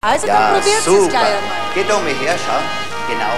Also Ja, dann probiert es gleich einmal. Geht um mich her, schau. Genau.